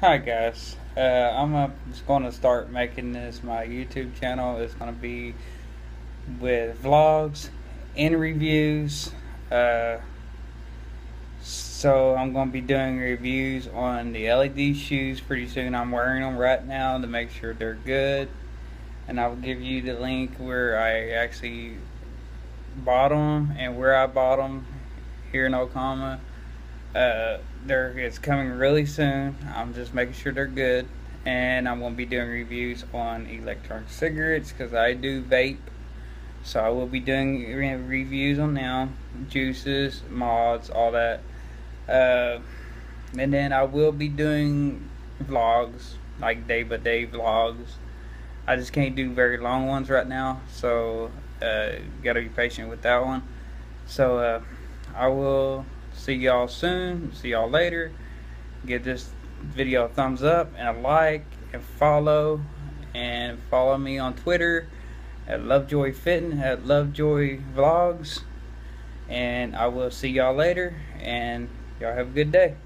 Hi guys, uh, I'm uh, just going to start making this my YouTube channel. It's going to be with vlogs and reviews. Uh, so I'm going to be doing reviews on the LED shoes pretty soon. I'm wearing them right now to make sure they're good. And I'll give you the link where I actually bought them and where I bought them here in Oklahoma. Uh, they're it's coming really soon. I'm just making sure they're good, and I'm gonna be doing reviews on electronic cigarettes because I do vape. So I will be doing re- reviews on them, juices, mods, all that. Uh, and then I will be doing vlogs, like day by day vlogs. I just can't do very long ones right now, so uh, gotta be patient with that one. So uh, I will see y'all soon. See y'all later. Give this video a thumbs up and a like and follow and follow me on Twitter at Lovejoy Fitting at Lovejoy Vlogs. And I will see y'all later and y'all have a good day.